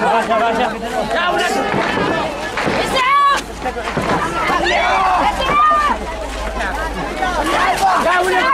Vaya, vaya. ¡Ya, una! ¡Ya, una!